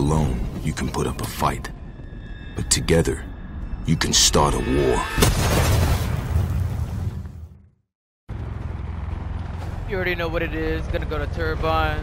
Alone, you can put up a fight. But together, you can start a war. You already know what it is. Gonna go to Turbine.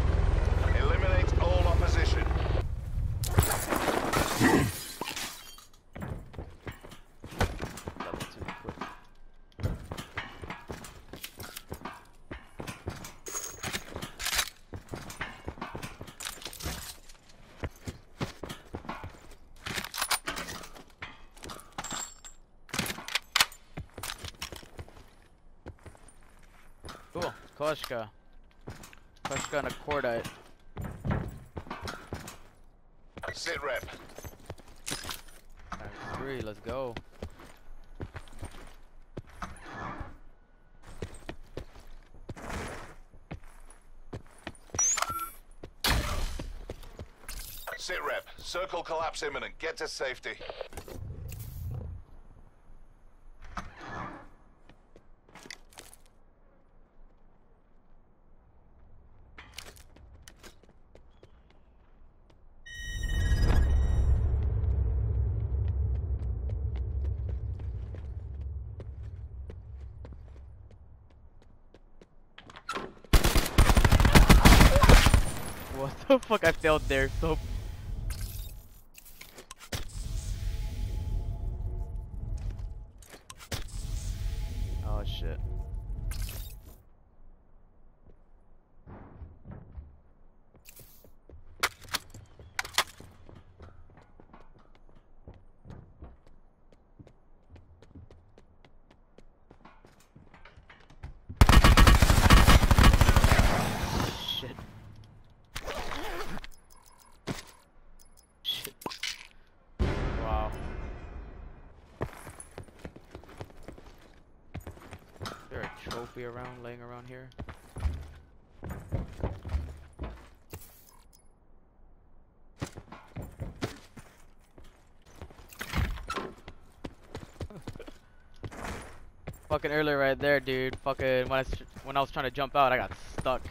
Koshka. Koshka and a cordite. Sit rep. Times three, let's go. Sit rep. Circle collapse imminent. Get to safety. What the fuck? I failed there so. Trophy around, laying around here? Fucking earlier right there, dude. Fucking when I, when I was trying to jump out, I got stuck.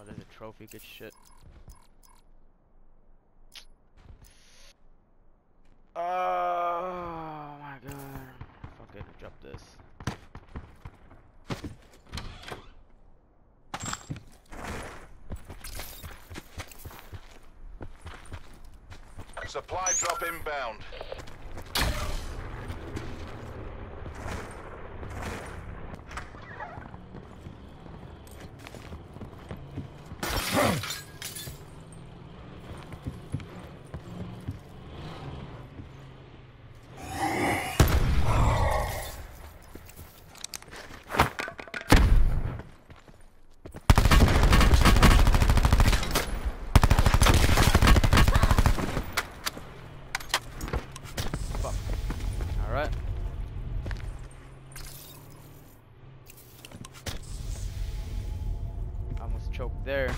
Oh, there's a trophy. Good shit. Oh my god. Fucking drop this. Supply drop inbound. Fuck. Alright. Almost choked there.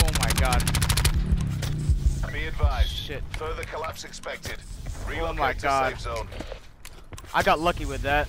Oh my god. Be advised. Shit. Further collapse expected. Oh Relocate my to God. safe zone. I got lucky with that.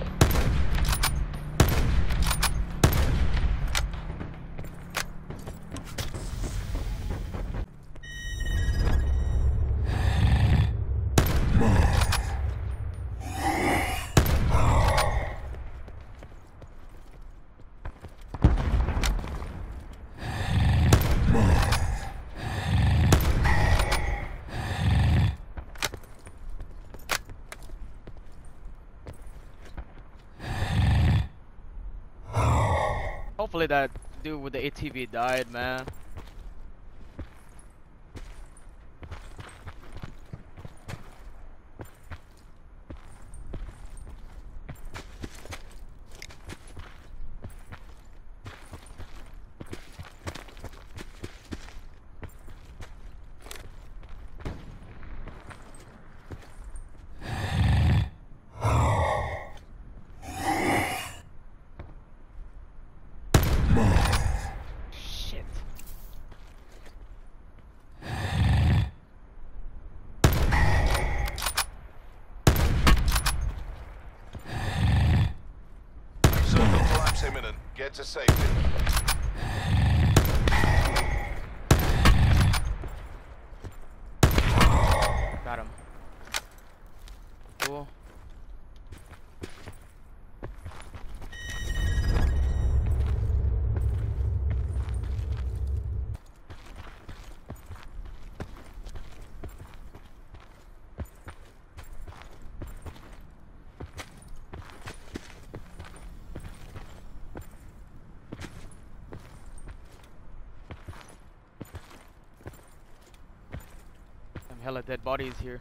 Hopefully that dude with the ATV died, man. Shit. Circle collapse imminent. Get to safety. Hella dead bodies here.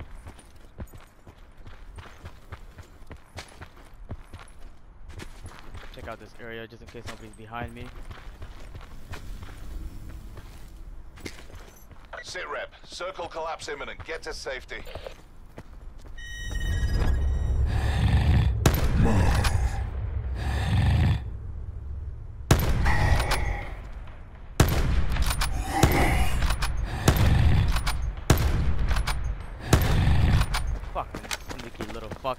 Check out this area just in case nobody's behind me. Sit rep. Circle collapse imminent. Get to safety. Fucking sneaky little fuck.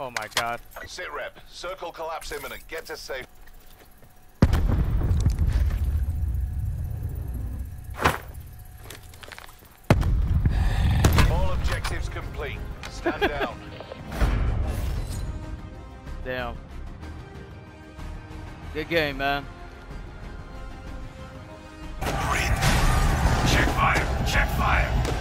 Oh my god. Sit rep. Circle collapse imminent. Get to safe. All objectives complete. Stand down. Damn. Good game, man. Breathe. Check fire. Check fire.